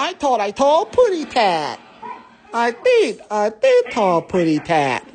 I thought I told Pretty Tat. I did. I did tell Pretty Tat.